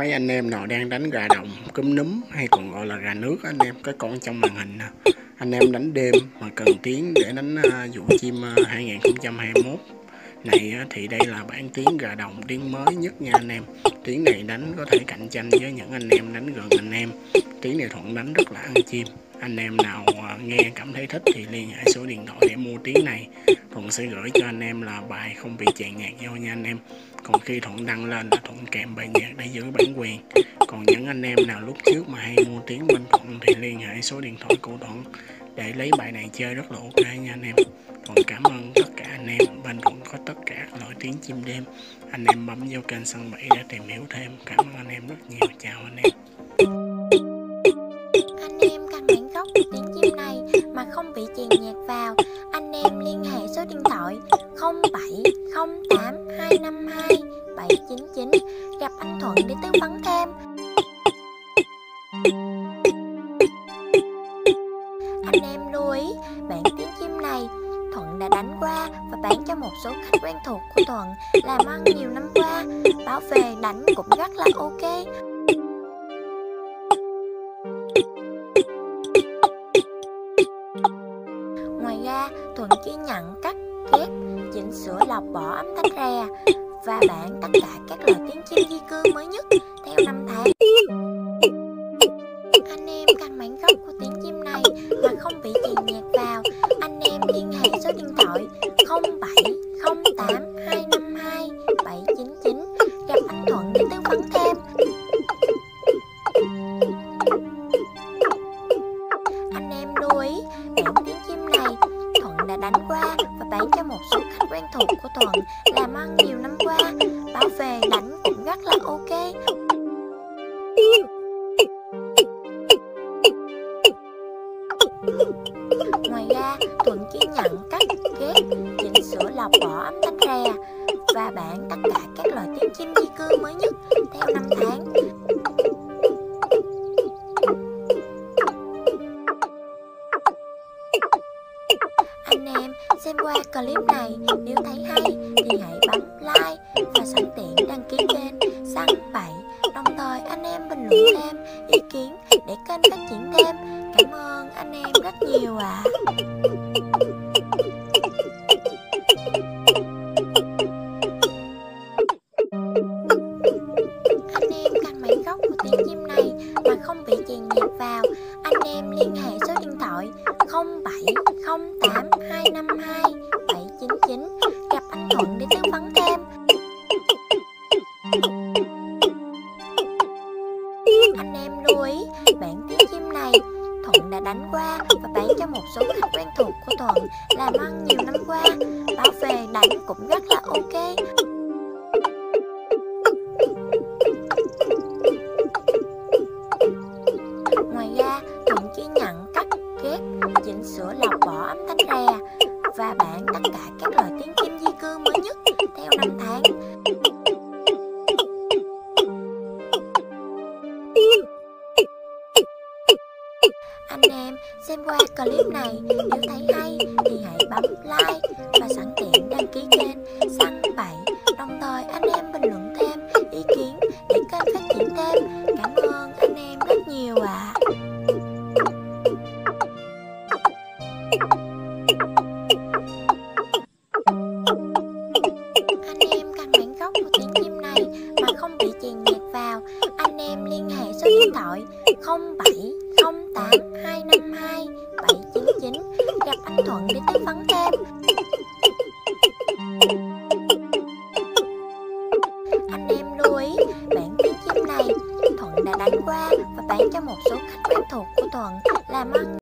mấy anh em nào đang đánh gà đồng, cúm núm hay còn gọi là gà nước anh em, cái con trong màn hình nè. Anh em đánh đêm mà cần tiếng để đánh à, vụ chim à, 2021 này thì đây là bản tiếng gà đồng tiếng mới nhất nha anh em. Tiếng này đánh có thể cạnh tranh với những anh em đánh gần anh em. Tiếng này thuận đánh rất là ăn chim anh em nào à, nghe cảm thấy thích thì liên hệ số điện thoại để mua tiếng này. Thuận sẽ gửi cho anh em là bài không bị chèn nhạc vô nha anh em. Còn khi thuận đăng lên là thuận kèm bài nhạc để giữ bản quyền. Còn những anh em nào lúc trước mà hay mua tiếng bên thuận thì liên hệ số điện thoại của thuận để lấy bài này chơi rất là ok nha anh em. Còn cảm ơn tất cả anh em. Bên thuận có tất cả các loại tiếng chim đêm. Anh em bấm vô kênh sân bảy để tìm hiểu thêm. Cảm ơn anh em rất nhiều. Chào anh em. Anh em 252 799 gặp anh Thuận để tư vấn thêm. Anh em lưu ý bản tiếng chim này Thuận đã đánh qua và bán cho một số khách quen thuộc của Thuận làm ăn nhiều năm qua. Báo về đánh cũng rất là ok. Ngoài ra, Thuận chỉ nhận cắt, ghép, chỉnh sửa lọc bỏ âm thanh rè và bản tất cả các loại tiếng chim di cư mới nhất theo năm tháng. Anh em căn bản gốc của tiếng chim này mà không bị chèn nhạc vào, anh em liên hệ số điện thoại và bán cho một số khách quen thuộc của Thuận làm ăn nhiều năm qua. Bảo về đánh cũng rất là ok. Ngoài ra, Thuận chỉ nhận cắt ghép chỉnh sửa lọc bỏ âm thanh rè và bản tất cả các loại tiếng chim di cư mới nhất theo năm tháng. Qua clip này, nếu thấy hay thì hãy bấm like và sẵn tiện đăng ký kênh săn 7 đồng thời, anh em bình luận thêm ý kiến để kênh phát triển thêm cảm ơn anh em rất nhiều ạ à. 0708252 799 gặp anh Thuận để tư vấn thêm. Anh em lưu ý, bản tiếng chim này Thuận đã đánh qua và bán cho một số khách quen thuộc của Thuận làm ăn nhiều năm qua. bảo về đánh cũng rất là ok. Anh em xem qua clip này. Nếu thấy hay thì hãy bấm like và sẵn tiện đăng ký kênh săn bảy. Đồng thời anh em bình luận thêm ý kiến để kênh phát triển thêm. Cảm ơn anh em rất nhiều ạ. À. Anh em cần bản gốc của tiếng chim này mà không bị chèn nhạc vào, anh em liên hệ số điện thoại 0708 Thuận để tư vấn thêm. Anh em lưu ý, bản tiếng chim này Thuận đã đánh qua và bán cho một số khách quen thuộc của Thuận làm ăn